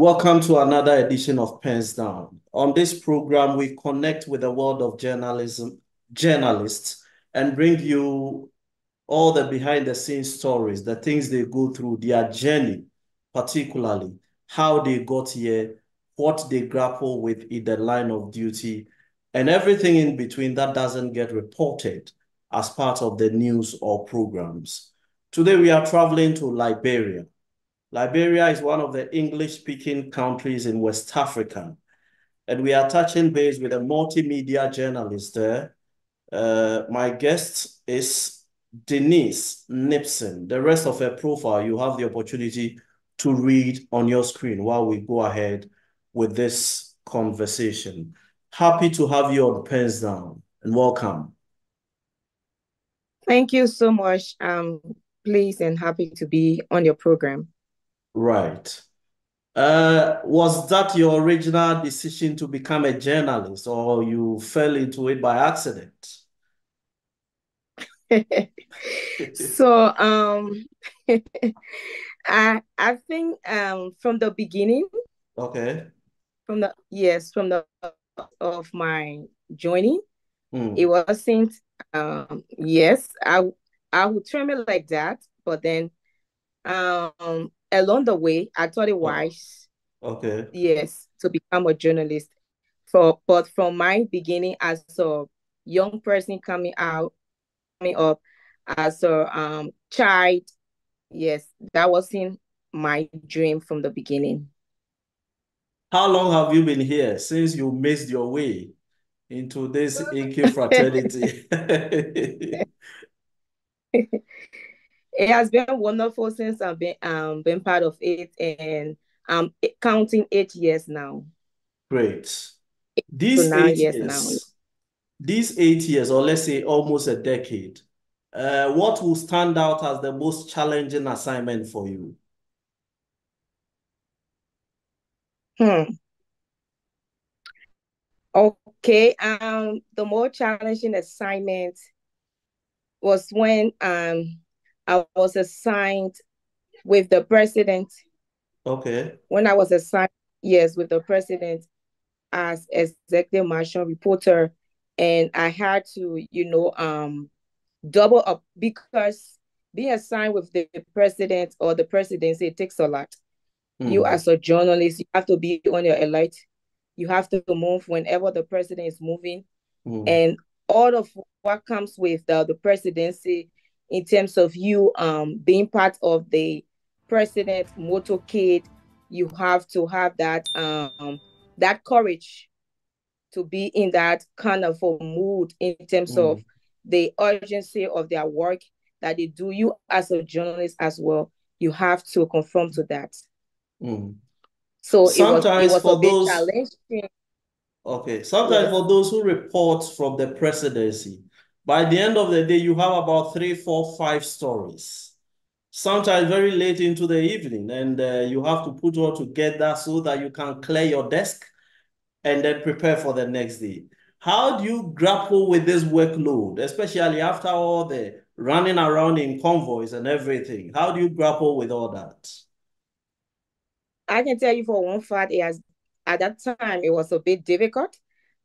Welcome to another edition of Pens Down. On this program, we connect with the world of journalism, journalists, and bring you all the behind the scenes stories, the things they go through, their journey, particularly how they got here, what they grapple with in the line of duty, and everything in between that doesn't get reported as part of the news or programs. Today, we are traveling to Liberia Liberia is one of the English-speaking countries in West Africa, and we are touching base with a multimedia journalist there. Uh, my guest is Dennise Nimpson. The rest of her profile, you have the opportunity to read on your screen while we go ahead with this conversation. Happy to have you on Pens Down, and welcome. Thank you so much. I'm pleased and happy to be on your program. Right. Uh, was that your original decision to become a journalist, or you fell into it by accident? so um I I think um from the beginning. Okay. From the yes, from the of my joining, mm. it wasn't um yes, I I would term it like that, but then um along the way, I thought it oh, wise. Okay. Yes, to become a journalist. For but from my beginning as a young person coming out, coming up as a um child, yes, that wasn't my dream from the beginning. How long have you been here since you missed your way into this AK fraternity? it has been wonderful since I've been um been part of it and I'm counting eight years now. Great. These so eight years, now. these eight years, or let's say almost a decade, uh, what will stand out as the most challenging assignment for you? Hmm. Okay. Um, the more challenging assignment was when um I was assigned with the president. Okay. When I was assigned, yes, with the president as executive marshal reporter, and I had to, you know, um, double up because being assigned with the president or the presidency it takes a lot. Mm. You as a journalist, you have to be on your alert. You have to move whenever the president is moving, mm. and all of what comes with the, the presidency in terms of you um, being part of the president motorcade you have to have that um, that courage to be in that kind of a mood in terms mm. of the urgency of their work that they do you as a journalist as well you have to conform to that mm. so sometimes it was, it was for those okay sometimes yes. for those who report from the presidency by the end of the day, you have about three, four, five stories. Sometimes very late into the evening, and uh, you have to put all together so that you can clear your desk and then prepare for the next day. How do you grapple with this workload, especially after all the running around in convoys and everything? How do you grapple with all that? I can tell you for one fact, it has at that time it was a bit difficult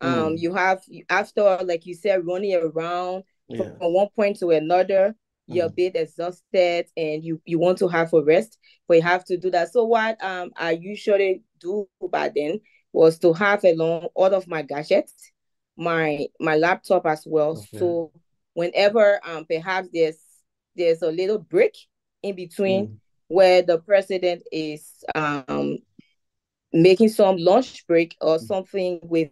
um, mm. you have after, like you said, running around yeah. from one point to another, you're mm. a bit exhausted and you you want to have a rest, but you have to do that. So what um I usually do by then was to have along all of my gadgets, my my laptop as well. Okay. So whenever um perhaps there's there's a little break in between mm. where the president is um making some lunch break or mm. something with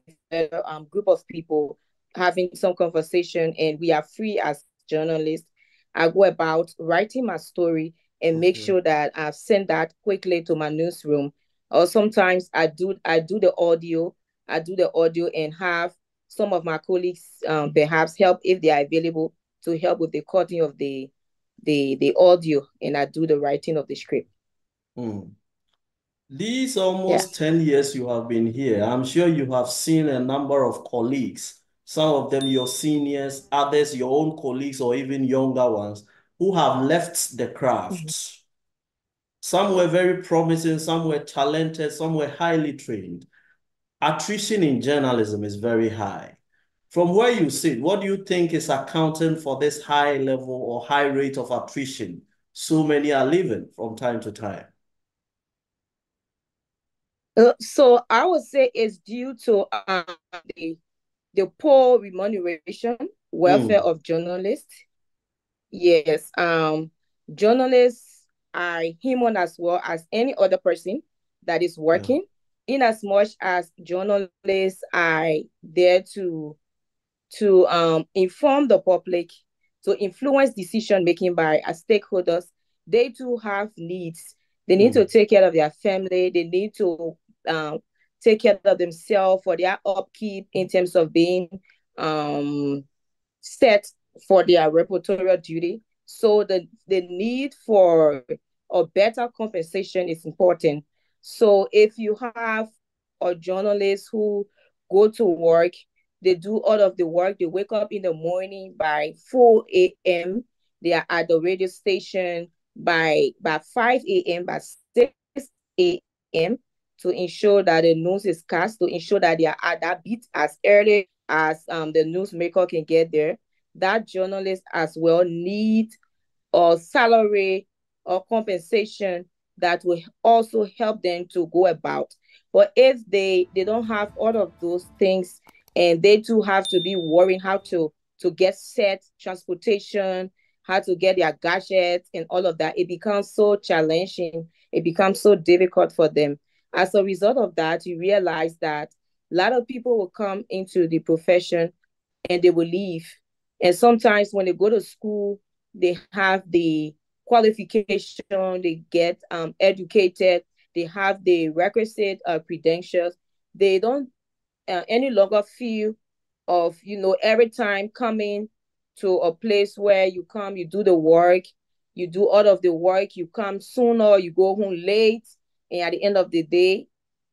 um, group of people having some conversation and we are free as journalists. I go about writing my story and make sure that i've sent that quickly to my newsroom. Or sometimes i do i do the audio i do the audio and have some of my colleagues um, perhaps help if they are available to help with the cutting of the the the audio and i do the writing of the script. Mm. These almost yeah. 10 years you have been here, I'm sure you have seen a number of colleagues, some of them your seniors, others your own colleagues or even younger ones, who have left the craft. Mm -hmm. Some were very promising, some were talented, some were highly trained. Attrition in journalism is very high. From where you sit, what do you think is accounting for this high level or high rate of attrition so many are leaving from time to time? Uh, so I would say it's due to um, the, the poor remuneration, welfare mm. of journalists. Yes, um, journalists are human as well as any other person that is working. Yeah. In as much as journalists are there to to um, inform the public, to influence decision making by stakeholders, they too have needs. They need mm. to take care of their family. They need to um, take care of themselves for their upkeep in terms of being um, set for their reportorial duty. So the, the need for a better compensation is important. So if you have a journalist who go to work, they do all of the work, they wake up in the morning by 4 a.m., they are at the radio station by by 5 a.m., by 6 a.m to ensure that the news is cast, to ensure that they are at that beat as early as um, the newsmaker can get there. That journalist as well need a salary or compensation that will also help them to go about. But if they they don't have all of those things and they too have to be worrying how to to get set transportation, how to get their gadgets and all of that, it becomes so challenging. It becomes so difficult for them. As a result of that, you realize that a lot of people will come into the profession and they will leave. And sometimes when they go to school, they have the qualification, they get um, educated, they have the requisite uh, credentials. They don't uh, any longer feel of, you know, every time coming to a place where you come, you do the work, you do all of the work, you come sooner, you go home late, and at the end of the day,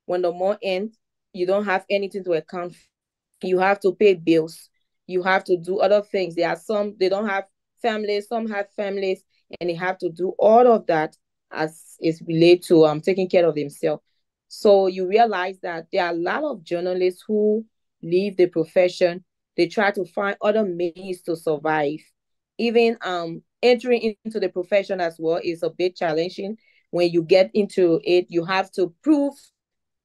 when the month ends, you don't have anything to account for. You have to pay bills. You have to do other things. There are some, they don't have families, some have families, and they have to do all of that as is related to um taking care of themselves. So you realize that there are a lot of journalists who leave the profession. They try to find other means to survive. Even um entering into the profession as well is a bit challenging when you get into it, you have to prove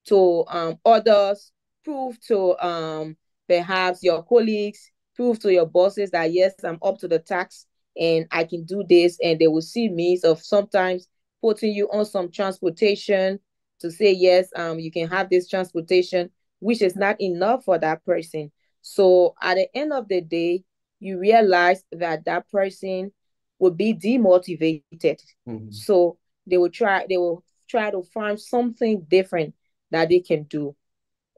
to um, others, prove to um, perhaps your colleagues, prove to your bosses that yes, I'm up to the task and I can do this. And they will see means of sometimes putting you on some transportation to say yes, um, you can have this transportation, which is not enough for that person. So at the end of the day, you realize that that person will be demotivated. Mm-hmm. So they will try they will try to find something different that they can do.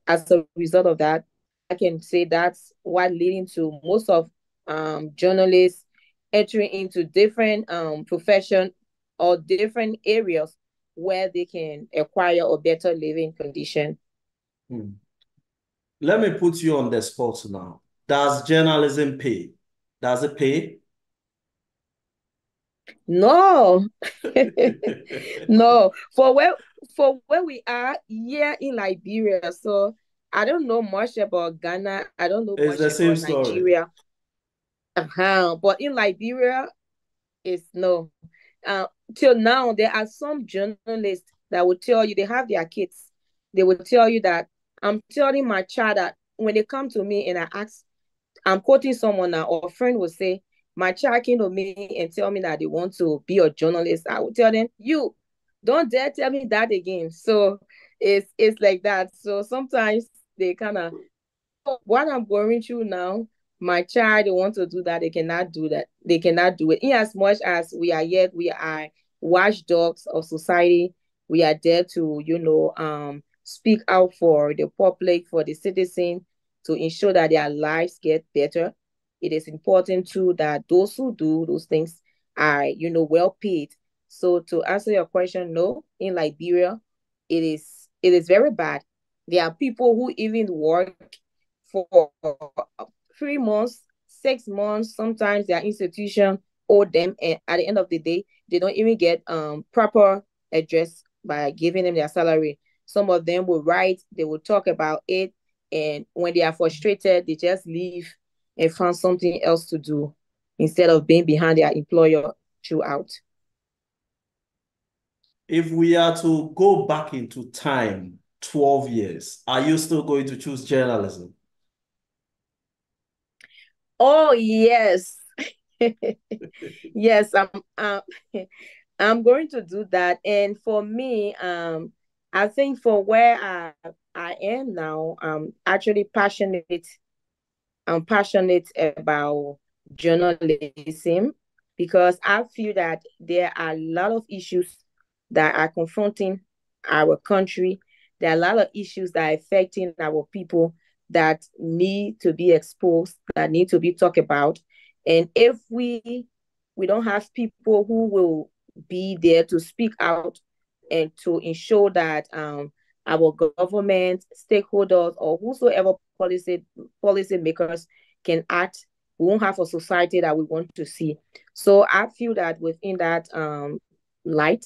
As a result of that i can say that's what leading to most of um, journalists entering into different um, profession or different areas where they can acquire a better living condition. Hmm. let me put you on the spot now. Does journalism pay? Does it pay no, no. For where for where we are here in Liberia, so I don't know much about Ghana. I don't know it's much about story. Nigeria. Uh-huh. But in Liberia, it's no. Uh, till now, there are some journalists that will tell you they have their kids. They will tell you that I'm telling my child that when they come to me and I ask, I'm quoting someone now, or a friend will say, my child came to me and tell me that they want to be a journalist, I would tell them, you don't dare tell me that again. So it's it's like that. So sometimes they kind of what I'm going through now, my child they want to do that, they cannot do that. They cannot do it. In as much as we are yet, we are watchdogs of society. We are there to, you know, um, speak out for the public, for the citizen, to ensure that their lives get better it is important too that those who do those things are, you know, well paid. So to answer your question, no, in Liberia, it is it is very bad. There are people who even work for three months, six months. Sometimes their institution owe them, and at the end of the day, they don't even get um proper address by giving them their salary. Some of them will write, they will talk about it, and when they are frustrated, they just leave and find something else to do instead of being behind their employer throughout. If we are to go back into time 12 years, are you still going to choose journalism? Oh, yes. yes, I'm I'm, I'm going to do that. And for me, um, I think for where I I am now, I'm actually passionate. I'm passionate about journalism because I feel that there are a lot of issues that are confronting our country. There are a lot of issues that are affecting our people that need to be exposed, that need to be talked about. And if we we don't have people who will be there to speak out and to ensure that um, our government, stakeholders, or whosoever policy policy makers can act, we won't have a society that we want to see. So I feel that within that um, light,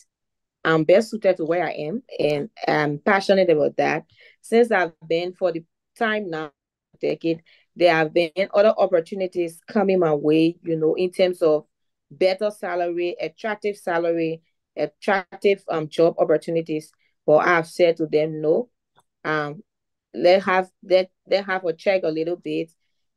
I'm best suited to where I am, and I'm passionate about that. Since I've been for the time now, decade, there have been other opportunities coming my way, you know, in terms of better salary, attractive salary, attractive um job opportunities. But I've said to them, no, um, let have let let have a check a little bit.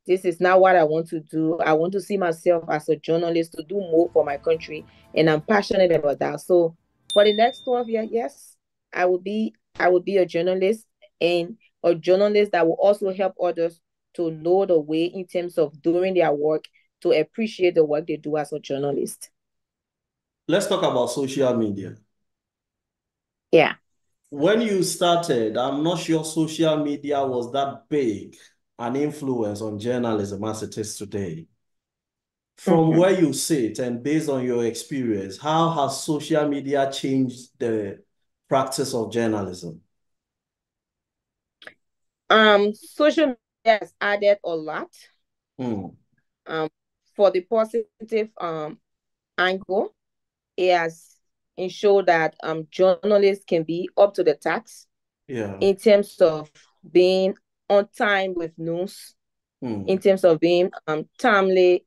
This is not what I want to do. I want to see myself as a journalist to do more for my country, and I'm passionate about that. So for the next 12 years, yes, I will be I will be a journalist and a journalist that will also help others to know the way in terms of doing their work to appreciate the work they do as a journalist. Let's talk about social media. Yeah. When you started, I'm not sure social media was that big an influence on journalism as it is today. From -hmm. where you sit and based on your experience, how has social media changed the practice of journalism? Um, social media has added a lot. Mm. Um, for the positive um angle, it has ensured that um journalists can be up to the task. Yeah. In terms of being on time with news, mm. in terms of being um timely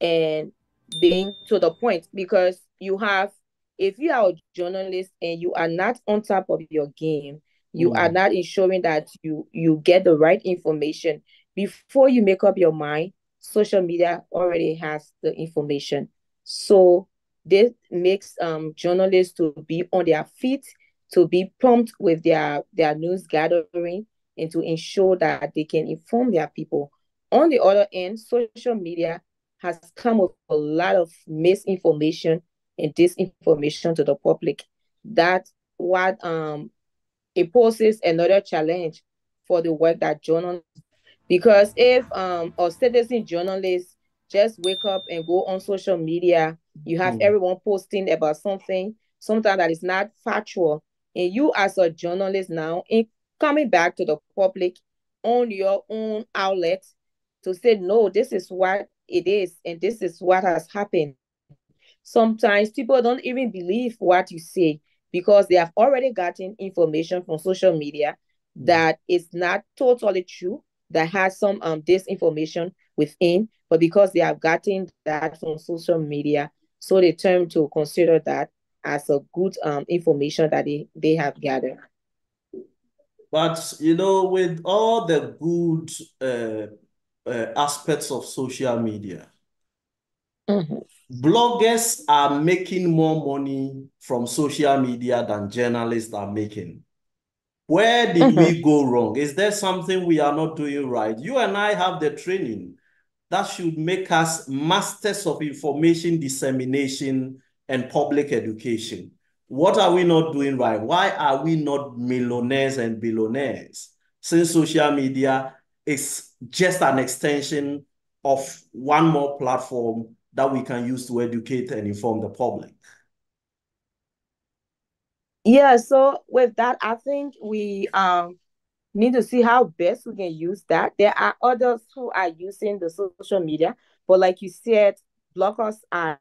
and being to the point, because you have if you are a journalist and you are not on top of your game, you mm. are not ensuring that you you get the right information before you make up your mind social media already has the information so this makes um journalists to be on their feet to be prompt with their their news gathering and to ensure that they can inform their people. On the other end social media has come with a lot of misinformation and disinformation to the public. That what um it poses another challenge for the work that journalists because if um a citizen journalist just wake up and go on social media, you have mm. everyone posting about something, something that is not factual. And you as a journalist now in coming back to the public on your own outlet to say, no, this is what it is, and this is what has happened. Sometimes people don't even believe what you say because they have already gotten information from social media mm. that is not totally true, that has some um disinformation within, but because they have gotten that from social media, so they turn to consider that as a good um information that they, they have gathered. But you know, with all the good uh, uh, aspects of social media, mm-hmm bloggers are making more money from social media than journalists are making. Where did mm-hmm. we go wrong? Is there something we are not doing right? You and I have the training that should make us masters of information dissemination and public education. What are we not doing right? Why are we not millionaires and billionaires? Since social media is just an extension of one more platform that we can use to educate and inform the public? Yeah, so with that, I think we um need to see how best we can use that. There are others who are using the social media, but like you said, bloggers are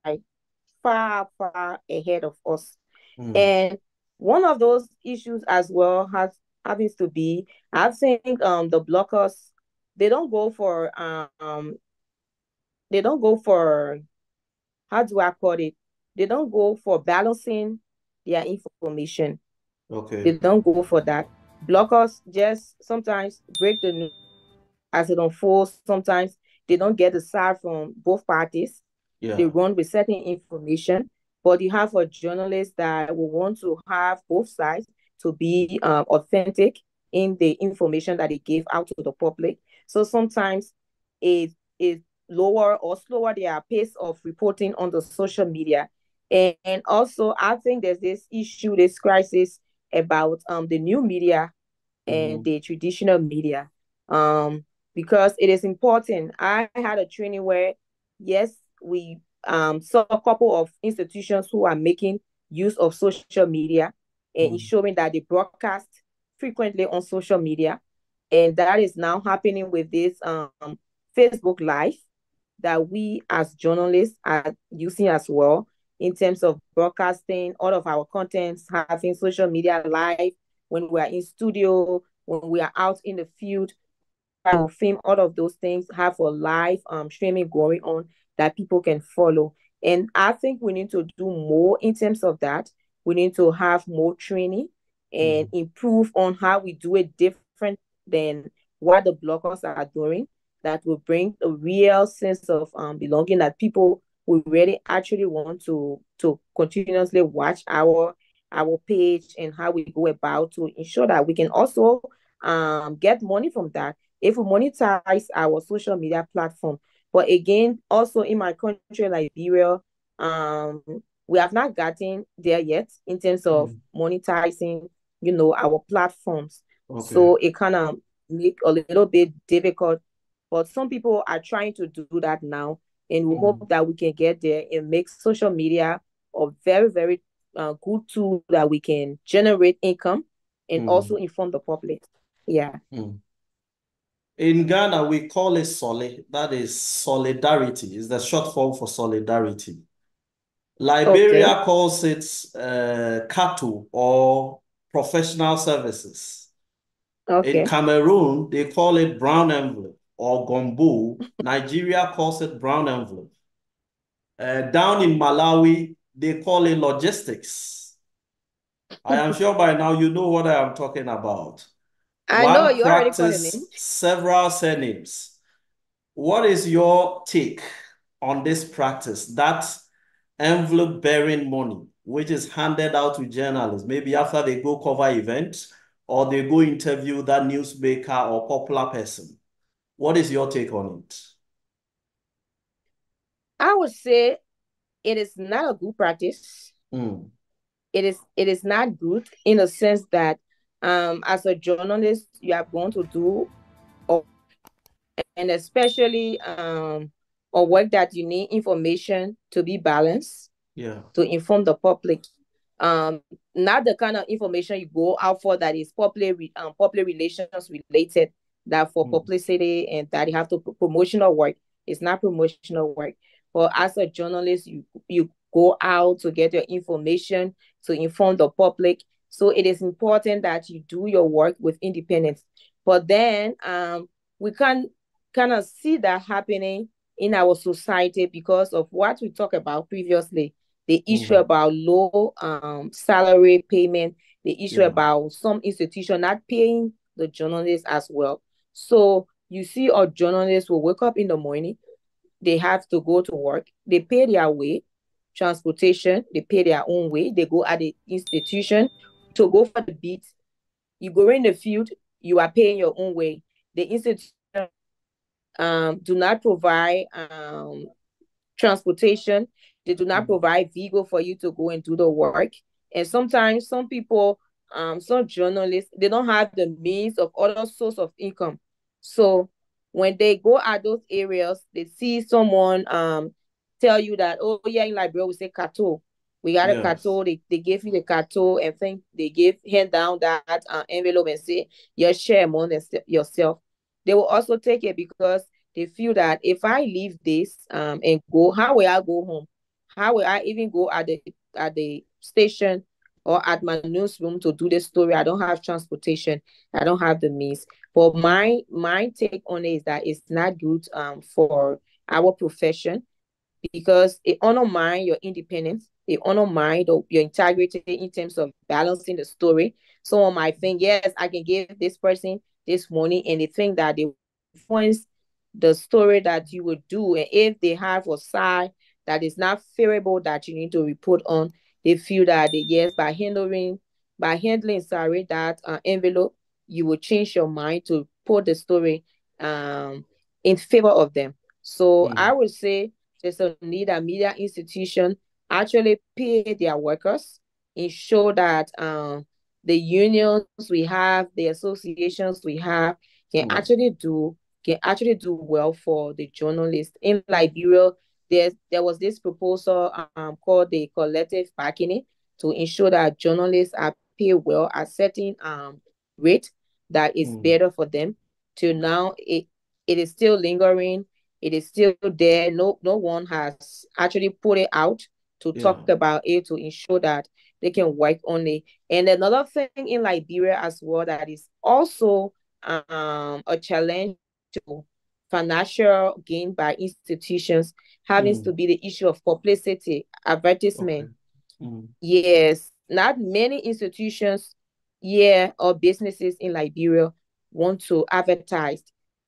far, far ahead of us. Mm. And one of those issues as well has happens to be I think um the blockers they don't go for um they don't go for how do I call it? They don't go for balancing their information. Okay. They don't go for that. Bloggers just sometimes break the news as it unfolds. Sometimes they don't get the side from both parties. Yeah. They run with certain information. But you have a journalist that will want to have both sides to be um, authentic in the information that they give out to the public. So sometimes it is lower or slower their pace of reporting on the social media. And, and also, I think there's this issue, this crisis about um, the new media and mm-hmm. the traditional media. Um, because it is important. I had a training where, yes, we um, saw a couple of institutions who are making use of social media and mm. ensuring that they broadcast frequently on social media. And that is now happening with this um, Facebook Live that we as journalists are using as well in terms of broadcasting all of our contents, having social media live when we are in studio, when we are out in the field, will film all of those things, have a live um streaming going on that people can follow. And I think we need to do more in terms of that. We need to have more training and mm. improve on how we do it different than what the bloggers are doing. That will bring a real sense of um, belonging that people will really actually want to to continuously watch our our page and how we go about to ensure that we can also um, get money from that if we monetize our social media platform. But again, also in my country, Liberia, um, we have not gotten there yet in terms of mm. monetizing, you know, our platforms. Okay. So it kind of make a little bit difficult. But some people are trying to do that now, and we mm. hope that we can get there and make social media a very, very uh, good tool that we can generate income and mm. also inform the public. Yeah. Mm. In Ghana, we call it Soli. That is solidarity. Is the short form for solidarity. Liberia okay. calls it uh, KATO or professional services. Okay. In Cameroon, they call it brown envelope or gombo. Nigeria calls it brown envelope. Uh, down in Malawi, they call it logistics. I am sure by now you know what I am talking about. I One know you already put it. Several surnames. What is your take on this practice? That envelope bearing money, which is handed out to journalists, maybe after they go cover events or they go interview that newsmaker or popular person. What is your take on it? I would say it is not a good practice. Mm. It is it is not good in the sense that um, as a journalist, you are going to do, and especially um, a work that you need information to be balanced. Yeah. To inform the public. Um, not the kind of information you go out for that is popular, um, popular relations related, that for mm. publicity and that you have to promotional work. It's not promotional work. But as a journalist, you you go out to get your information to inform the public so it is important that you do your work with independence. But then um, we can kind of see that happening in our society because of what we talked about previously the issue mm-hmm. about low um, salary payment, the issue yeah. about some institution not paying the journalists as well. So you see, our journalists will wake up in the morning, they have to go to work, they pay their way, transportation, they pay their own way, they go at the institution to go for the beat. You go in the field, you are paying your own way. The institution um, do not provide um, transportation. They do not mm. provide vehicle for you to go and do the work. And sometimes some people, um, some journalists, they don't have the means of other source of income. So when they go at those areas, they see someone um tell you that, oh yeah, in Liberia we say kato. We got yes. a KATO. They, they gave you the KATO and think they give hand down that uh, envelope and say, your share among yourself. They will also take it because they feel that if I leave this um and go, how will I go home? How will I even go at the at the station or at my newsroom to do the story. I don't have transportation. I don't have the means. But my my take on it is that it's not good um for our profession because it undermines your independence. It undermines your integrity in terms of balancing the story. Someone might think, yes, I can give this person this money, and they think that they influence the story that you would do. And if they have a side that is not favorable that you need to report on, they feel that they yes by handling by handling sorry that uh, envelope you will change your mind to put the story um in favor of them so mm. i would say there's a need a media institution actually pay their workers ensure that um the unions we have the associations we have can mm. actually do can actually do well for the journalists in liberia there, there was this proposal um, called the collective bargaining to ensure that journalists are paid well at certain um, rate that is mm. better for them. To now, it it is still lingering. It is still there. No, no one has actually put it out to yeah. talk about it to ensure that they can work on it. And another thing in Liberia as well that is also um, a challenge to financial gain by institutions having mm. to be the issue of publicity, advertisement. Okay. Mm. Yes, not many institutions yeah, or businesses in Liberia want to advertise.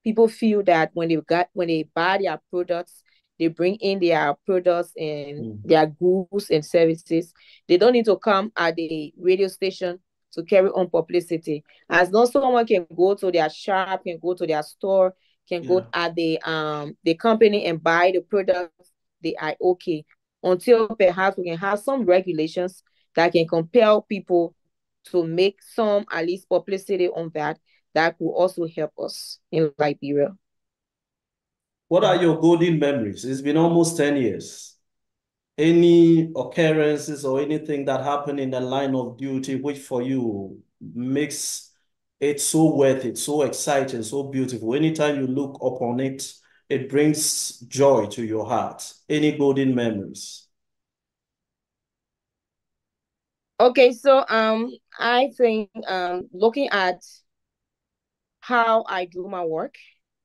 People feel that when they got when they buy their products, they bring in their products and mm. their goods and services. They don't need to come at the radio station to carry on publicity. As long as someone can go to their shop, can go to their store, can yeah. go at the um the company and buy the products, they are okay. Until perhaps we can have some regulations that can compel people to make some at least publicity on that, that will also help us in Liberia. What are your golden memories? It's been almost 10 years. Any occurrences or anything that happened in the line of duty, which for you makes it so worth it, so exciting, so beautiful. Anytime you look upon it, it brings joy to your heart. Any golden memories? Okay, so um, I think um, looking at how I do my work.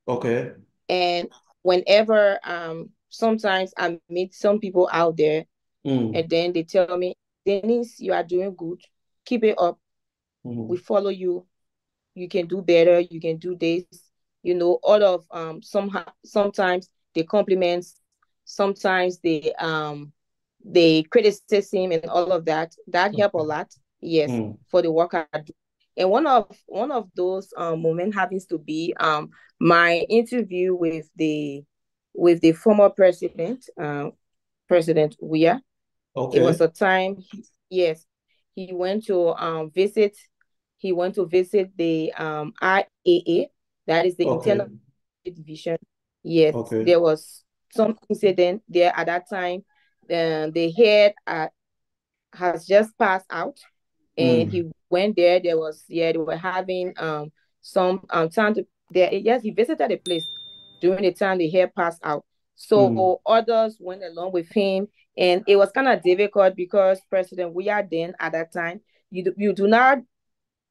Okay. And whenever um, sometimes I meet some people out there, mm. and then they tell me, Dennise, you are doing good. Keep it up. Mm. We follow you you can do better, you can do this, you know, all of um somehow sometimes they compliments, sometimes they um they criticism and all of that. That help a lot, yes, mm. for the work I do. And one of one of those um moments happens to be um my interview with the with the former president, uh, President Weah. Okay. It was a time, yes, he went to um visit he went to visit the um, IAA, that is the okay. internal division. Yes, okay. there was some incident there at that time. Uh, the head uh, has just passed out, and mm. he went there. There was yeah, they were having um some um time to there. Yes, he visited the place during the time the head passed out. So mm. others went along with him, and it was kind of difficult because President Weah then at that time you do, you do not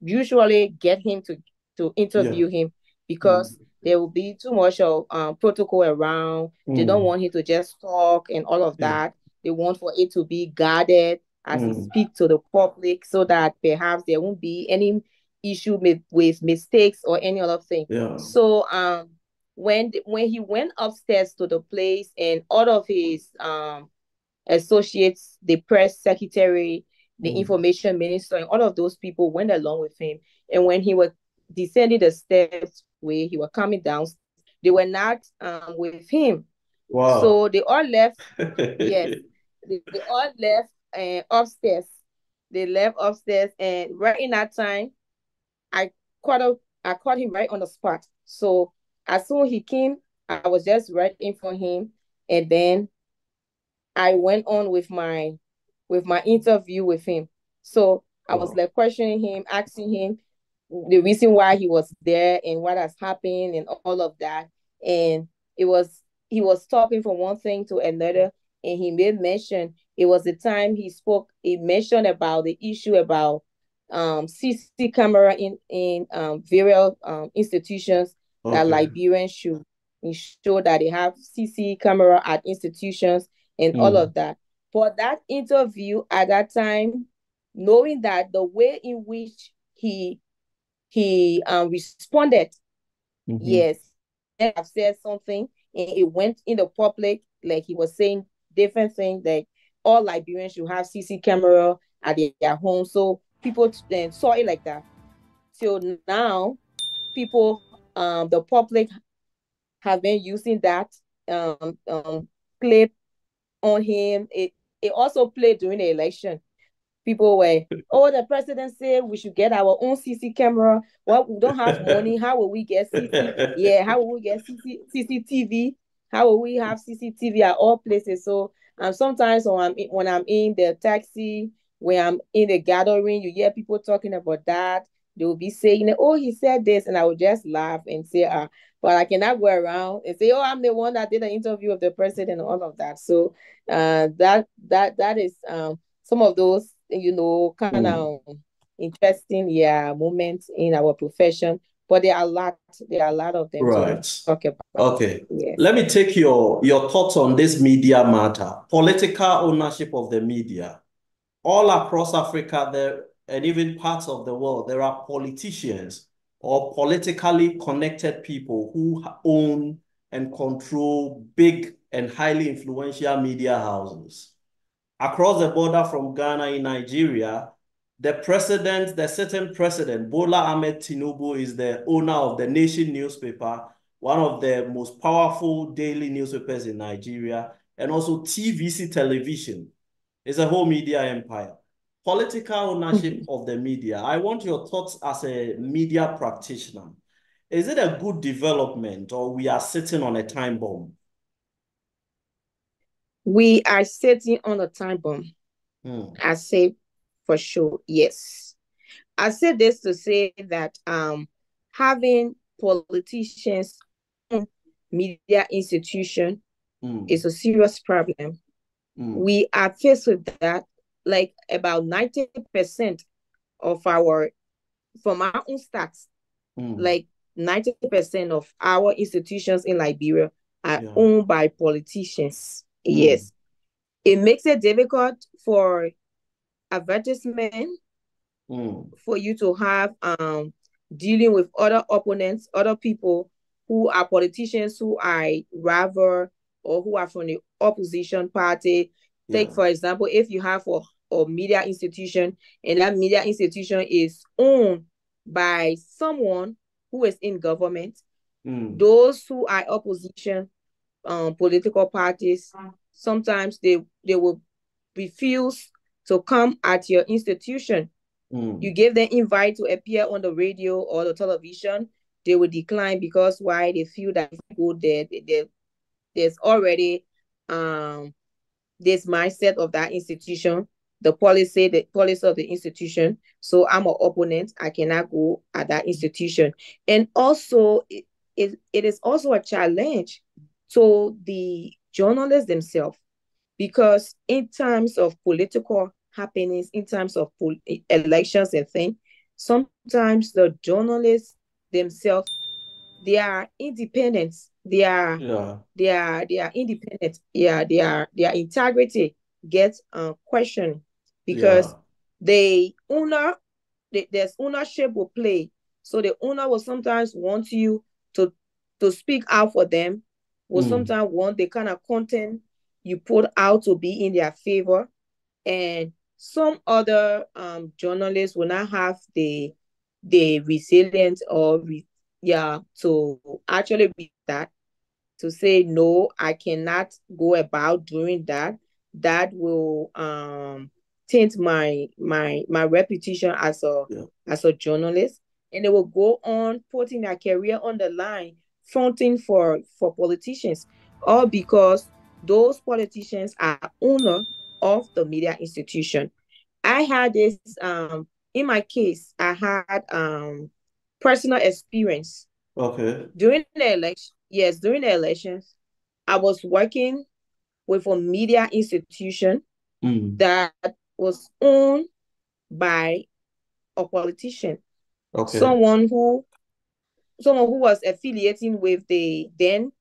usually get him to to interview yeah. him because mm. there will be too much of um, protocol around. Mm. They don't mm. want him to just talk and all of yeah. that. They want for it to be guarded as mm. he speak to the public so that perhaps there won't be any issue with, with mistakes or any other thing. Yeah. So um when when he went upstairs to the place and all of his um associates, the press secretary, the mm. information minister, and all of those people went along with him. And when he was descending the steps where he was coming down, they were not um, with him. Wow. So they all left. yes. They, they, all left uh, upstairs. They left upstairs. And right in that time, I caught up, I caught him right on the spot. So as soon as he came, I was just right in for him. And then I went on with my with my interview with him. So I was like questioning him, asking him the reason why he was there and what has happened and all of that. And it was he was talking from one thing to another, and he made mention it was the time he spoke, he mentioned about the issue about um, CC camera in, in um, various um, institutions okay. that Liberians should ensure that they have CC camera at institutions and mm. all of that. For that interview at that time, knowing that the way in which he he um, responded, mm-hmm. yes, have said something and it went in the public, like he was saying different things, like all Liberians should have CC camera at their, home. So people then saw it like that. So now people, um, the public have been using that um, um clip on him. It it also played during the election. People were, oh, the president said we should get our own CC camera. Well, we don't have money. How will we get CC? Yeah, how will we get CC, CCTV? How will we have CCTV at all places? So um, sometimes when I'm in, when I'm in the taxi, when I'm in the gathering, you hear people talking about that. They will be saying, "Oh, he said this," and I will just laugh and say, "Ah." but I cannot go around and say, "Oh, I'm the one that did the interview of the president," and all of that. So, uh, that that that is um some of those you know kind of mm. interesting yeah moments in our profession. But there are a lot. There are a lot of them. Right. Okay. Okay. Yeah. Let me take your your thoughts on this media matter. Political ownership of the media. All across Africa, there and even parts of the world, there are politicians or politically connected people who own and control big and highly influential media houses. Across the border from Ghana in Nigeria, the president, the certain president, Bola Ahmed Tinubu, is the owner of the Nation newspaper, one of the most powerful daily newspapers in Nigeria, and also TVC television. It's a whole media empire political ownership mm-hmm. of the media. I want your thoughts as a media practitioner. Is it a good development or we are sitting on a time bomb? We are sitting on a time bomb. Hmm. I say for sure, yes. I said this to say that um, having politicians media institution mm. is a serious problem. Mm. We are faced with that like about 90% of our from our own stats, mm. like 90% of our institutions in Liberia are yeah. owned by politicians. Mm. Yes. It makes it difficult for advertisement mm. for you to have um dealing with other opponents, other people who are politicians who are rather or who are from the opposition party Take, yeah. for example, if you have a, a media institution and that media institution is owned by someone who is in government, mm. those who are opposition um, political parties, sometimes they, they will refuse to come at your institution. Mm. You give them invite to appear on the radio or the television, they will decline because why they feel that go there, they, there's already um this mindset of that institution, the policy, the policy of the institution. So I'm an opponent. I cannot go at that institution. And also, it, it, it is also a challenge to the journalists themselves because in terms of political happenings, in terms of elections and things, sometimes the journalists themselves, they are independent they are yeah. they are they are independent yeah they are their integrity gets uh, questioned because yeah. the owner the, there's ownership will play so the owner will sometimes want you to to speak out for them will mm. sometimes want the kind of content you put out to be in their favor. And some other um, journalists will not have the the resilience or re, yeah to actually be that to say no i cannot go about doing that. That will um taint my my my reputation as a yeah. as a journalist. And they will go on putting their career on the line fronting for for politicians all because those politicians are owner of the media institution i had this um in my case i had um personal experience. Okay. During the election, yes, during the elections, I was working with a media institution mm. that was owned by a politician. Okay. Someone who someone who was affiliating with the then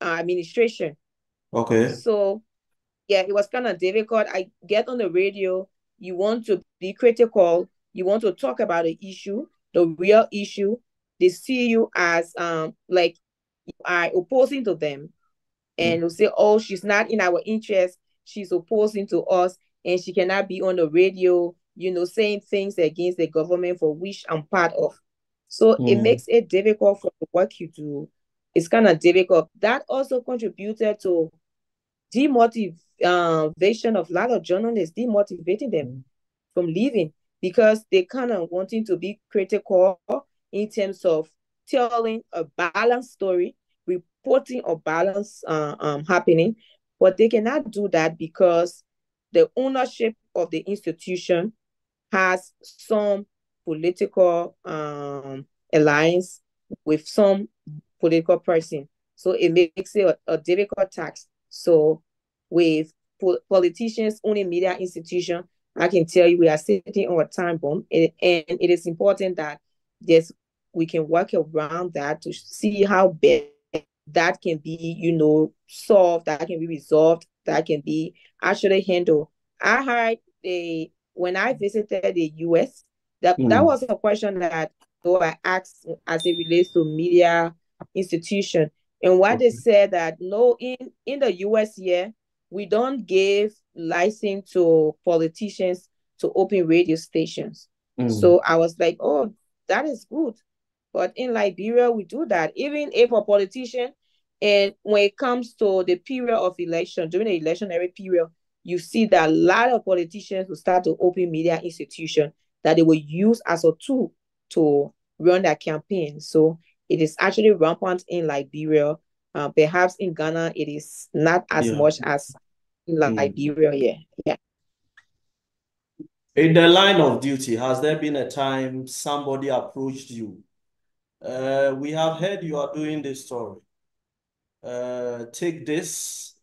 uh, administration. Okay. So yeah, it was kind of difficult. I get on the radio, you want to be critical, you want to talk about the issue, the real issue. They see you as um like you are opposing to them. And mm. will say, oh, she's not in our interest, she's opposing to us, and she cannot be on the radio, you know, saying things against the government for which I'm part of. So mm. it makes it difficult for the work you do. It's kind of difficult. That also contributed to demotivation of a lot of journalists, demotivating them from leaving because they kind of wanting to be critical in terms of telling a balanced story, reporting a balance uh, um, happening, but they cannot do that because the ownership of the institution has some political um, alliance with some political person. So it makes it a, a difficult task. So with po politicians owning media institution, I can tell you we are sitting on a time bomb, and, and it is important that yes, we can work around that to see how bad that can be, you know, solved, that can be resolved, that can be actually handled. I heard a when I visited the US, that mm. that was a question that though I asked as it relates to media institution. And what okay. they said that no, in, in the US here, we don't give license to politicians to open radio stations. Mm. So I was like, oh, that is good. But in Liberia, we do that. Even if a politician, and when it comes to the period of election, during the electionary period, you see that a lot of politicians will start to open media institution that they will use as a tool to run their campaign. So it is actually rampant in Liberia. Uh, perhaps in Ghana, it is not as yeah. much as in mm. Liberia. Yeah, yeah. In the line of duty, has there been a time somebody approached you? Uh, we have heard you are doing this story. Uh, take this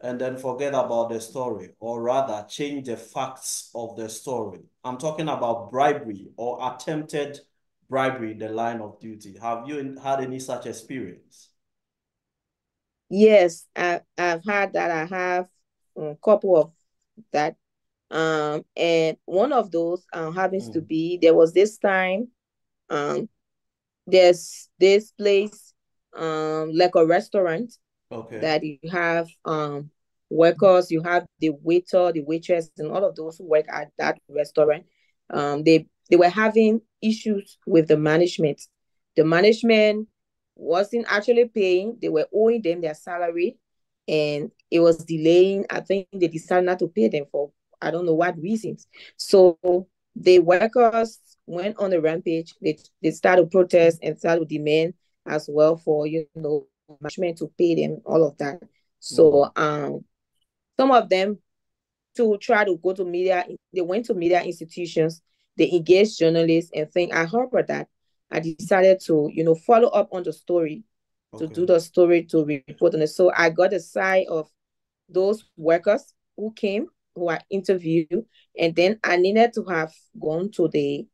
and then forget about the story, or rather, change the facts of the story. I'm talking about bribery or attempted bribery in the line of duty. Have you had any such experience? Yes, I, I've had that. I have a couple of that. Um, and one of those um, happens mm. to be there was this time, um, there's this place, um, like a restaurant, okay, that you have um workers, you have the waiter, the waitress, and all of those who work at that restaurant. Um, they they were having issues with the management. The management wasn't actually paying, they were owing them their salary and it was delaying. I think they decided not to pay them for I don't know what reasons. So the workers went on a rampage. They they started protest and started demand as well for you know management to pay them all of that. So um some of them to try to go to media, they went to media institutions they engage journalists and think I heard about that. I decided to, you know, follow up on the story, okay. to do the story, to report on it. So I got a side of those workers who came, who I interviewed, and then I needed to have gone to the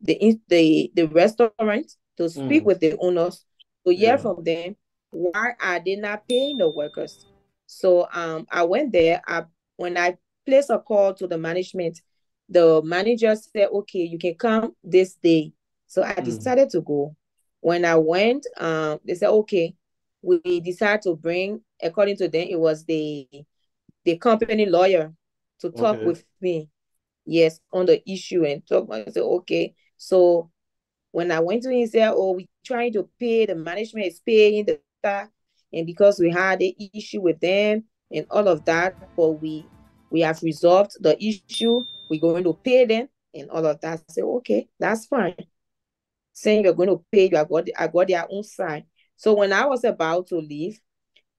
the the the restaurant to speak mm. with the owners to hear yeah. from them why are they not paying the workers. So um I went there. I when I placed a call to the management, the manager said, okay, you can come this day. So I mm. decided to go. When I went, um, they said, okay, we decided to bring, according to them, it was the the company lawyer to talk okay. with me. Yes, on the issue and talk. I said, okay. So when I went to him, he said, oh, we're trying to pay, the management is paying the staff, and because we had an issue with them and all of that, but we we have resolved the issue we're going to pay them and all of that. I say, okay, that's fine. Saying you're going to pay, you I got I got their own side. So when I was about to leave,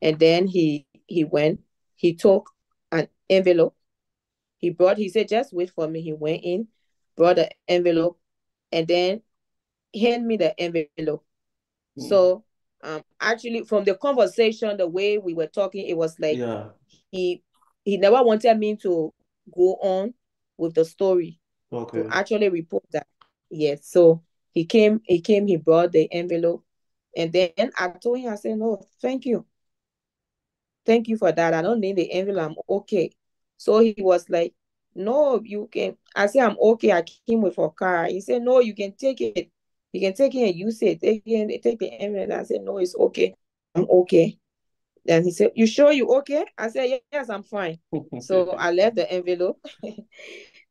and then he he went, he took an envelope. He brought, he said, just wait for me. He went in, brought the envelope, and then hand me the envelope. Mm. So um actually from the conversation, the way we were talking, it was like yeah. he he never wanted me to go on with the story. Okay. To actually report that. Yes. So he came, he came, he brought the envelope. And then I told him, I said, no, thank you. Thank you for that. I don't need the envelope. I'm okay. So he was like, no, you can. I said, I'm okay. I came with a car. He said, no, you can take it. You can take it and use it. Take it, take the envelope. I said, no, it's okay. I'm okay. Then he said, You sure you okay? I said, Yes, I'm fine. so I left the envelope.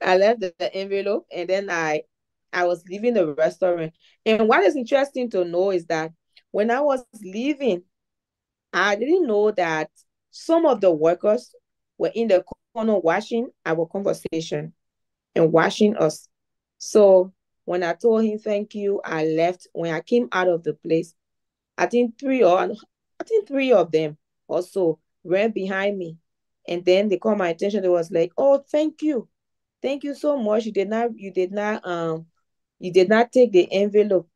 I left the, the, envelope and then I I was leaving the restaurant. And what is interesting to know is that when I was leaving, I didn't know that some of the workers were in the corner watching our conversation and watching us. So when I told him thank you, I left. When I came out of the place, I think three or I think three of them also ran behind me. And then they caught my attention. They was like, oh, thank you. Thank you so much. You did not, you did not, um, you did not take the envelope.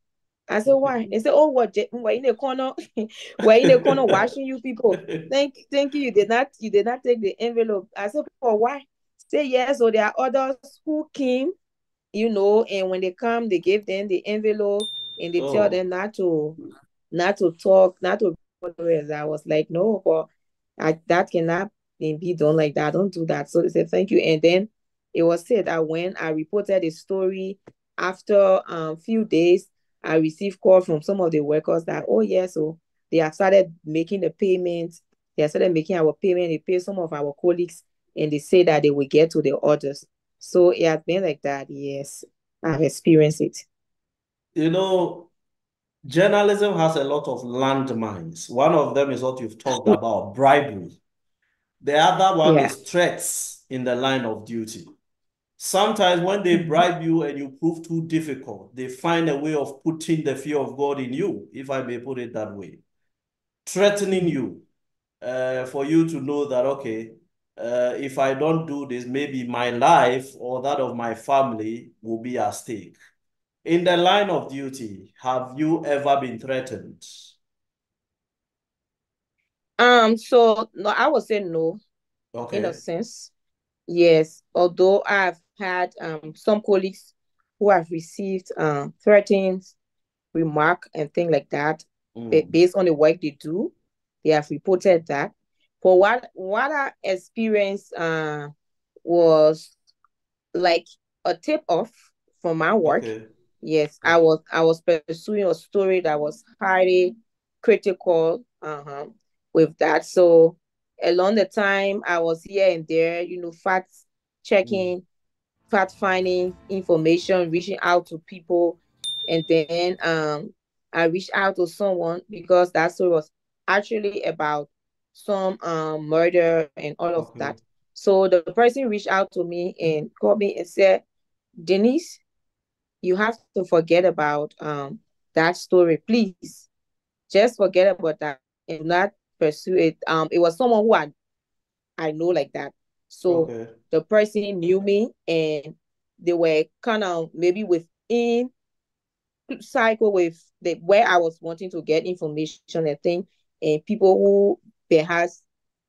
I said, why? They said, oh, what? We're in the corner. we're in the corner watching you people. Thank, thank you. You did not, you did not take the envelope. I said, for why? Say yes. So there are others who came, you know, and when they come, they give them the envelope and they oh. tell them not to, not to talk, not to. I was like, no, but I, that cannot be done like that. Don't do that. So they said, thank you. And then it was said that when I reported the story after a um, few days, I received call from some of the workers that, oh, yeah, so they have started making the payments. They have started making our payment. They pay some of our colleagues and they say that they will get to the orders. So it has been like that. Yes, I've experienced it. You know, journalism has a lot of landmines. One of them is what you've talked about, bribery. The other one yeah. is threats in the line of duty. Sometimes when they mm-hmm. bribe you and you prove too difficult, they find a way of putting the fear of God in you, if I may put it that way. Threatening you uh, for you to know that, okay, uh, if I don't do this, maybe my life or that of my family will be at stake. In the line of duty, have you ever been threatened? Um, so no, I would say no. Okay. In a sense. Yes. Although I've had um some colleagues who have received um threats, remark and things like that mm. based on the work they do. They have reported that. For what what I experienced uh was like a tip off from my work. Okay. Yes, I was I was pursuing a story that was highly critical uh-huh, with that. So along the time I was here and there, you know, fact checking, mm. Fact finding information, reaching out to people, and then um I reached out to someone because that story was actually about some um murder and all of okay. that. So the person reached out to me and called me and said, Dennise, you have to forget about um that story, please. Just forget about that and not pursue it. Um, it was someone who I I know like that. So okay. the person knew me and they were kind of maybe within cycle with the where I was wanting to get information and thing and people who perhaps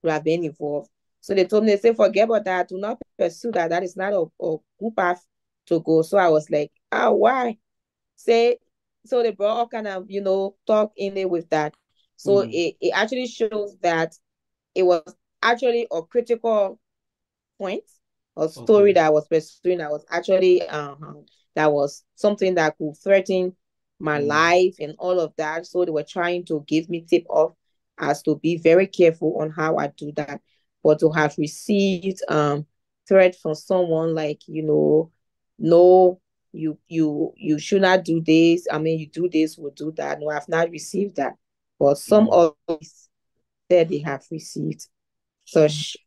have been involved. So they told me, they say, forget about that. Do not pursue that. That is not a, a good path to go. So I was like, oh, why? Say, so they brought all kind of, you know, talk in there with that. So mm. it, it actually shows that it was actually a critical point, a story okay. that I was pursuing that was actually um that was something that could threaten my mm. life and all of that. So they were trying to give me tip off as to be very careful on how I do that. But to have received um threat from someone like, you know, no you you you should not do this i mean you do this we'll do that no i've not received that but some mm. of said they have received such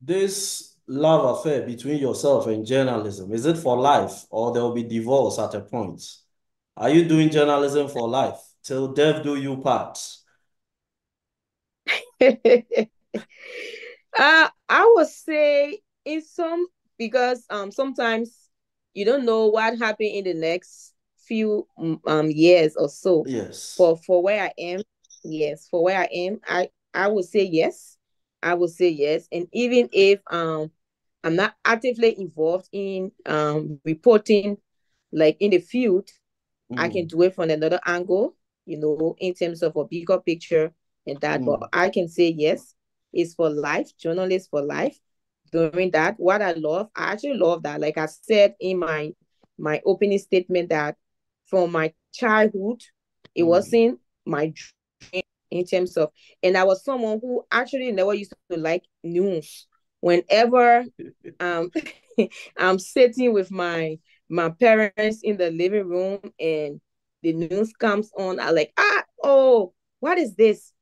this love affair between yourself and journalism is it for life or there will be divorce at a point are you doing journalism for life till death do you part uh i would say in some because um sometimes you don't know what happened in the next few mm, um years or so. Yes. For for where I am, yes, for where I am, I I would say yes. I would say yes. And even if um I'm not actively involved in um reporting like in the field, mm. I can mm. do it from another angle, you know, in terms of a bigger picture and that. Mm. But I can say yes, it's for life, journalists for life. Doing that, what I love, I actually love that. Like I said in my my opening statement, that from my childhood, it mm. wasn't my dream in terms of, and I was someone who actually never used to like news. Whenever um I'm sitting with my my parents in the living room and the news comes on, I like, ah, oh, what is this?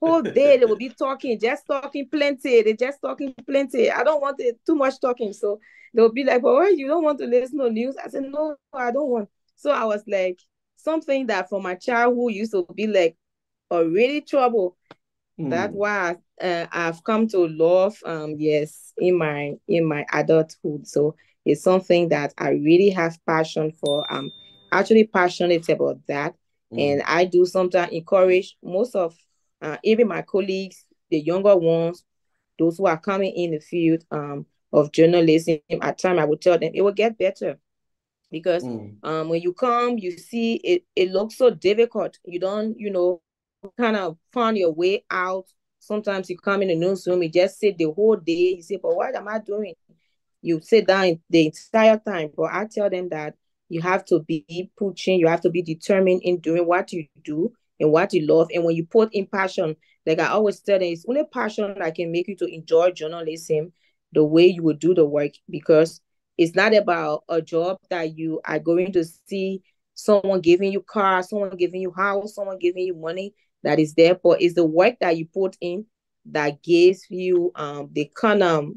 Whole day they will be talking, just talking plenty. They just talking plenty. I don't want it too much talking. So they'll be like, well, you don't want to listen to news? I said, no, I don't want. So I was like, something that from my childhood used to be like a really trouble. Mm. That's why uh, I've come to love, um, yes, in my in my adulthood. So it's something that I really have passion for. I'm actually passionate about that. Mm. And I do sometimes encourage most of uh, even my colleagues, the younger ones, those who are coming in the field um, of journalism, at time I would tell them it will get better. Because mm. um, when you come, you see it, it looks so difficult. You don't, you know, kind of find your way out. Sometimes you come in the newsroom, you just sit the whole day. You say, but what am I doing? you sit down the entire time. But I tell them that you have to be pushing, you have to be determined in doing what you do and what you love. And when you put in passion, like I always tell them, it's only passion that can make you to enjoy journalism the way you would do the work because it's not about a job that you are going to see someone giving you car, someone giving you house, someone giving you money that is there, but it's the work that you put in that gives you um the kind of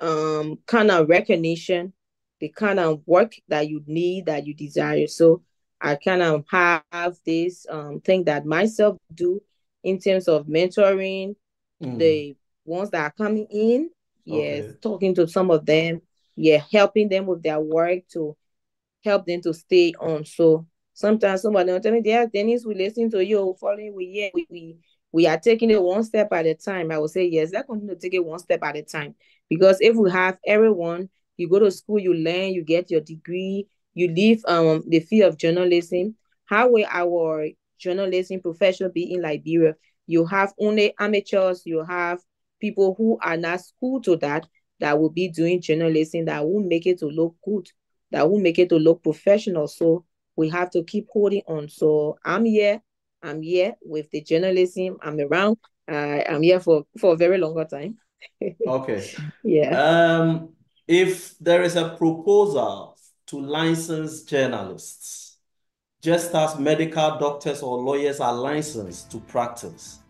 um kind of recognition, the kind of work that you need that you desire. So I kind of have this um thing that myself do in terms of mentoring mm. the ones that are coming in. Yes, okay. talking to some of them. Yeah, helping them with their work to help them to stay on. So sometimes somebody will tell me, yeah, Dennise, we listen to you, following we yeah, we, we we are taking it one step at a time. I will say yes, let's continue to take it one step at a time. Because if we have everyone, you go to school, you learn, you get your degree, you leave um the field of journalism. How will our journalism profession be in Liberia? You have only amateurs, you have people who are not schooled to that, that will be doing journalism, that will make it to look good, that will make it to look professional. So we have to keep holding on. So I'm here, I'm here with the journalism, I'm around. Uh, I'm here for, for a very longer time okay. Yeah. Um, if there is a proposal to license journalists, just as medical doctors or lawyers are licensed to practice,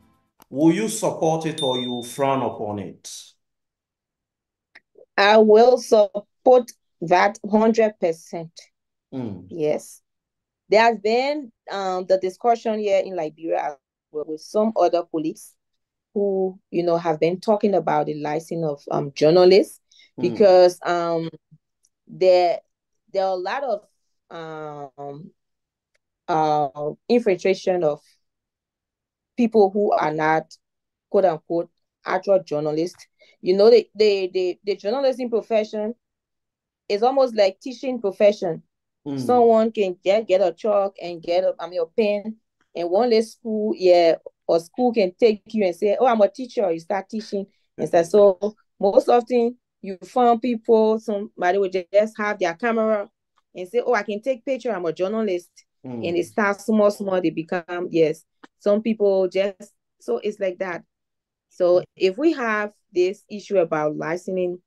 will you support it or you frown upon it? I will support that 100%. Mm. Yes. There has been um, the discussion here in Liberia with some other colleagues who you know have been talking about the licensing of um, journalists mm. because um, there there are a lot of um, uh, infiltration of people who are not quote unquote actual journalists. You know, the the the, the journalism profession is almost like teaching profession. Mm. Someone can get get a chalk and get a I mean a pen and one less school, yeah, or school can take you and say, "Oh, I'm a teacher." You start teaching and stuff. So most often you find people, somebody will just have their camera and say, "Oh, I can take picture. I'm a journalist," mm. and it starts small, small. They become yes. Some people just so it's like that. So if we have this issue about licensing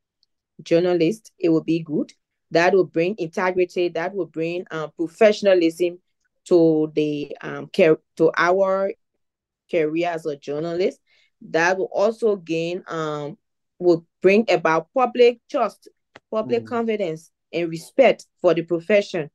journalists, it will be good. That will bring integrity. That will bring uh, professionalism to the um care to our career as a journalist that will also gain um will bring about public trust public mm. confidence and respect for the profession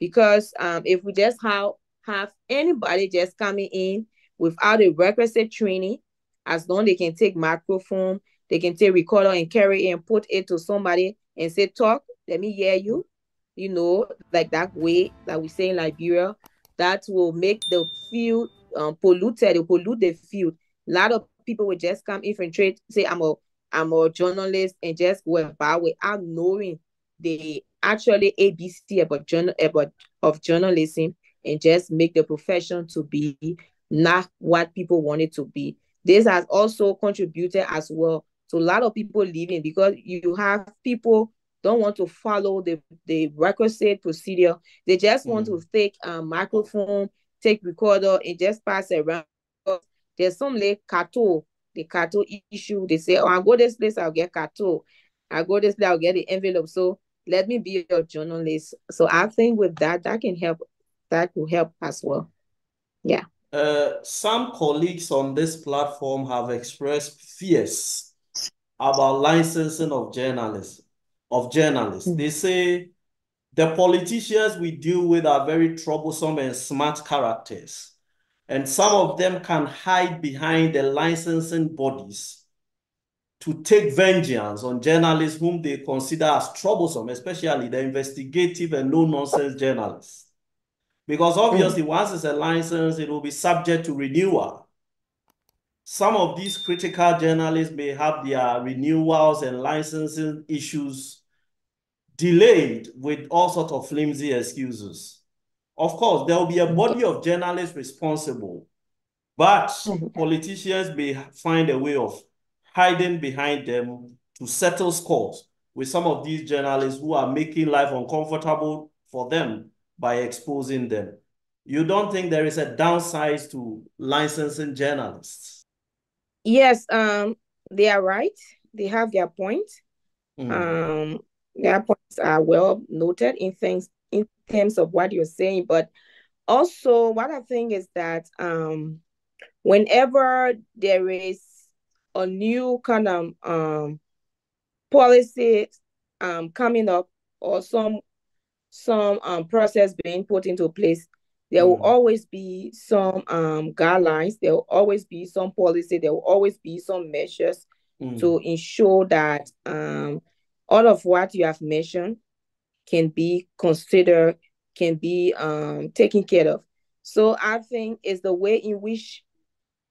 because um if we just have have anybody just coming in without a requisite training as long they can take microphone they can take recorder and carry it and put it to somebody and say talk let me hear you you know like that way that we say in liberia that will make the field um, polluted, it pollute the field. A lot of people will just come infiltrate, say I'm a I'm a journalist and just go about without knowing the actually ABC about journal about of journalism and just make the profession to be not what people want it to be. This has also contributed as well to a lot of people leaving because you have people don't want to follow the, the requisite procedure. They just mm. want to mm. take a microphone, take recorder, and just pass around. There's some like carto, the carto issue. They say, Oh, i go this place, I'll get carto. I go this place, I'll get the envelope. So let me be your journalist. So I think with that, that can help. That will help as well. Yeah. Uh, some colleagues on this platform have expressed fears about licensing of journalists. Of journalists, mm. they say the politicians we deal with are very troublesome and smart characters, and some of them can hide behind the licensing bodies to take vengeance on journalists whom they consider as troublesome, especially the investigative and no-nonsense journalists. Because obviously, mm. once it's a license, it will be subject to renewal. Some of these critical journalists may have their renewals and licensing issues delayed with all sorts of flimsy excuses. Of course, there will be a body of journalists responsible, but mm-hmm. politicians may find a way of hiding behind them to settle scores with some of these journalists who are making life uncomfortable for them by exposing them. You don't think there is a downside to licensing journalists? Yes, um, they are right. They have their point. Mm. Um, their points are well noted in things in terms of what you're saying, but also what I think is that um, whenever there is a new kind of um, policy um, coming up or some some um, process being put into place, there mm. will always be some um, guidelines. There will always be some policy. There will always be some measures mm. to ensure that um, all of what you have mentioned can be considered, can be um, taken care of. So I think it's the way in which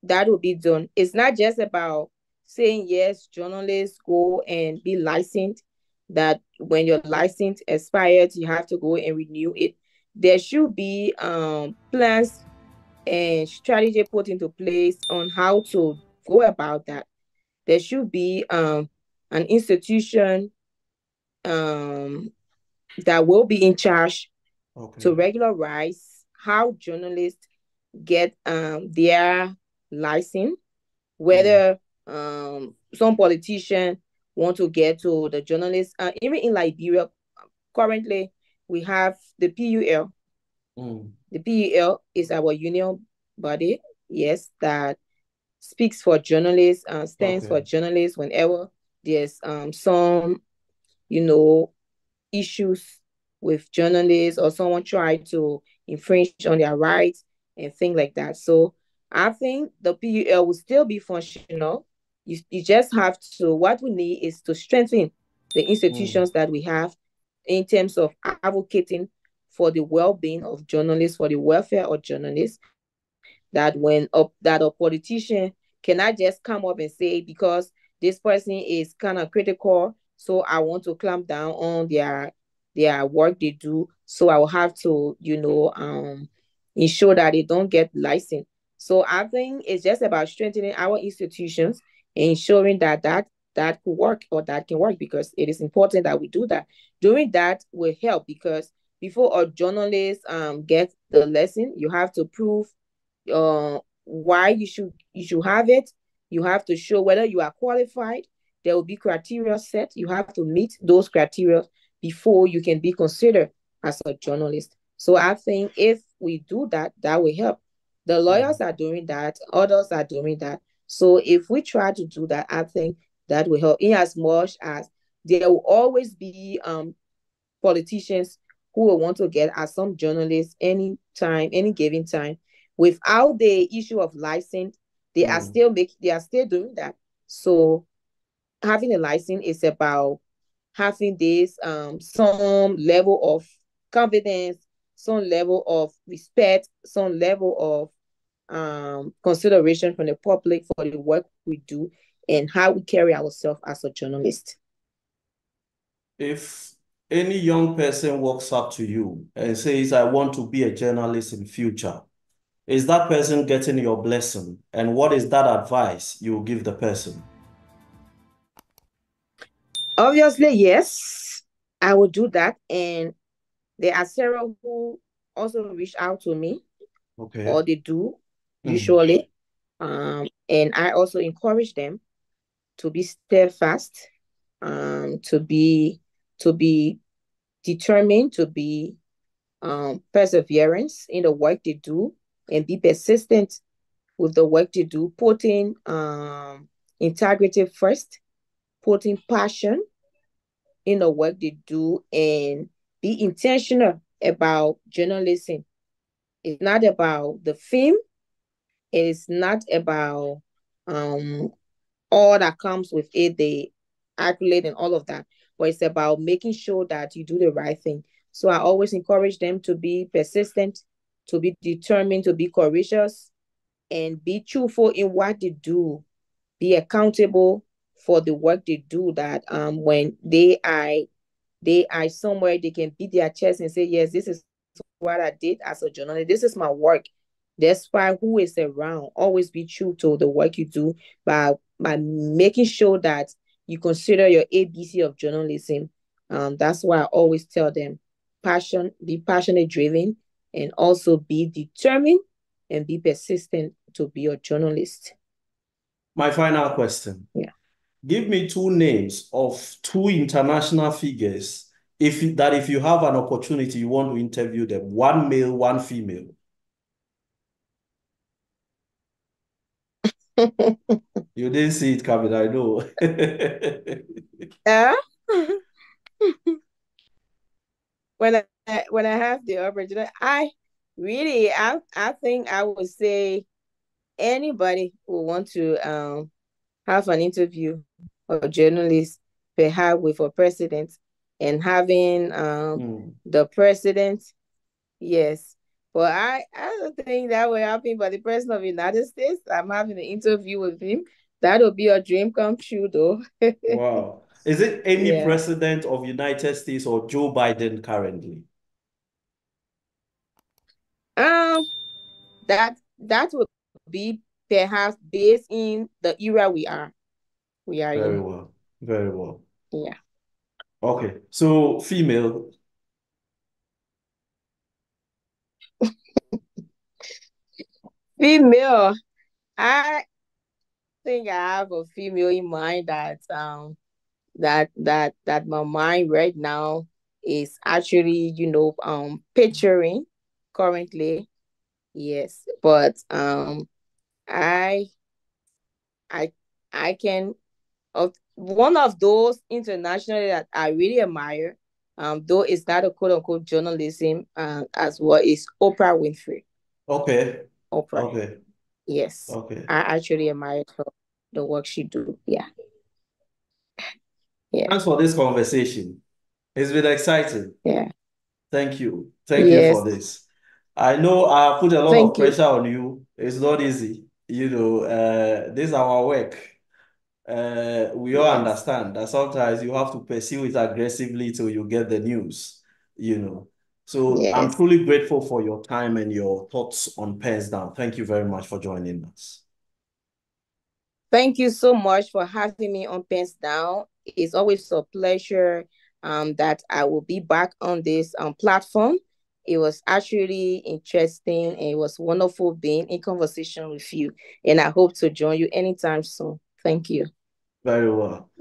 that will be done. It's not just about saying yes, journalists go and be licensed, that when your license expires, you have to go and renew it. There should be um, plans and strategy put into place on how to go about that. There should be um, an institution um, that will be in charge okay. to regularize how journalists get um, their license, whether um, some politician want to get to the journalists. Uh, even in Liberia, currently we have the PUL. Mm. The PUL is our union body, yes, that speaks for journalists, uh, stands okay. for journalists whenever there's um, some, you know, issues with journalists or someone try to infringe on their rights and things like that. So I think the PUL will still be functional you, you just have to, what we need is to strengthen the institutions mm. that we have in terms of advocating for the well-being of journalists, for the welfare of journalists, that when a, that a politician cannot just come up and say, because this person is kind of critical, so I want to clamp down on their their work they do. So I will have to, you know, um, ensure that they don't get licensed. So I think it's just about strengthening our institutions ensuring that that that could work or that can work because it is important that we do that. Doing that will help because before a journalist um gets the lesson, you have to prove uh why you should you should have it. You have to show whether you are qualified. There will be criteria set. You have to meet those criteria before you can be considered as a journalist. So I think if we do that, that will help. The lawyers are doing that, others are doing that. So if we try to do that, I think that will help in as much as there will always be um, politicians who will want to get at some journalists any time, any given time. Without the issue of license, they mm. are still making they are still doing that. So having a license is about having this um some level of confidence, some level of respect, some level of um, consideration from the public for the work we do and how we carry ourselves as a journalist. If any young person walks up to you and says, I want to be a journalist in future, is that person getting your blessing? And what is that advice you give the person? Obviously, yes, I will do that. And there are several who also reach out to me. Okay. Or they do, mm. usually. Um, and I also encourage them to be steadfast, um, to be to be determined, to be um, perseverance in the work they do, and be persistent with the work they do, putting um, integrity first, putting passion in the work they do, and be intentional about journalism. It's not about the film. It's not about um, all that comes with it, the accolade and all of that. But it's about making sure that you do the right thing. So I always encourage them to be persistent, to be determined, to be courageous, and be truthful in what they do. Be accountable for the work they do. That um when they are they are somewhere they can beat their chest and say, Yes, this is what I did as a journalist. This is my work. that's why who is around, always be true to the work you do by by making sure that you consider your ABC of journalism. Um, that's why I always tell them passion, be passionate driven, and also be determined and be persistent to be a journalist. My final question. Yeah. Give me two names of two international figures if that if you have an opportunity you want to interview them, one male, one female. you didn't see it coming, I know. yeah. when I when I have the opportunity, I really I I think I would say anybody who want to um have an interview or journalist perhaps with a president and having um mm. the president yes but I, I don't think that will happen. But the president of the United States, I'm having an interview with him. That'll be a dream come true, though. wow. Is it any yeah. president of United States or Joe Biden currently? Um, that that would be perhaps based in the era we are. We are very in. well, very well. Yeah. Okay, so female female. I think I have a female in mind that um that that that my mind right now is actually you know um picturing currently yes but um i i i can of one of those internationally that i really admire um though it's not a quote-unquote journalism uh, as well is oprah winfrey okay Oprah. Okay. Yes. Okay. I actually admired her, the work she do. Yeah. Yeah. Thanks for this conversation. It's been exciting. Yeah. Thank you. Thank yes. you for this. I know I put a lot Thank of pressure you. on you. It's not easy. You know, uh, this is our work. Uh, we all understand that sometimes you have to pursue it aggressively till you get the news, you know. So yes. I'm truly grateful for your time and your thoughts on Pens Down. Thank you very much for joining us. Thank you so much for having me on Pens Down. It's always a pleasure um, that I will be back on this um, platform. It was actually interesting and it was wonderful being in conversation with you. And I hope to join you anytime soon. Thank you. Very well.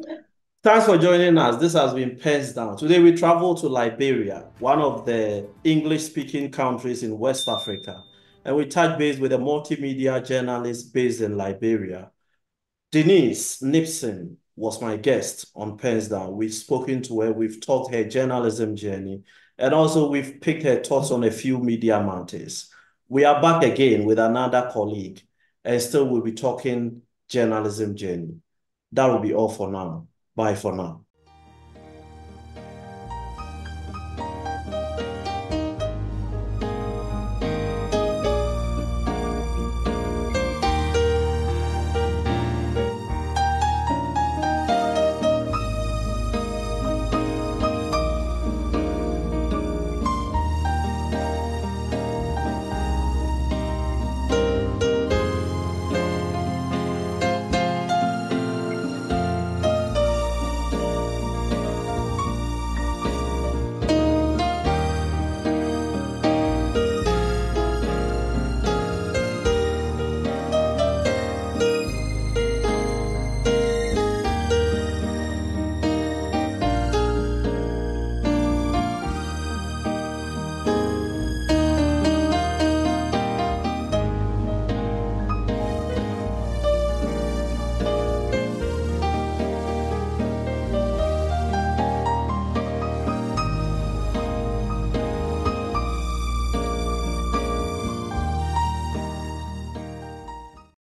Thanks for joining us. This has been Pens Down. Today we travel to Liberia, one of the English-speaking countries in West Africa, and we touch base with a multimedia journalist based in Liberia. Dennise Nimpson was my guest on Pens Down. We've spoken to her, we've talked her journalism journey, and also we've picked her thoughts on a few media matters. We are back again with another colleague, and still we'll be talking journalism journey. That will be all for now. Bye for now.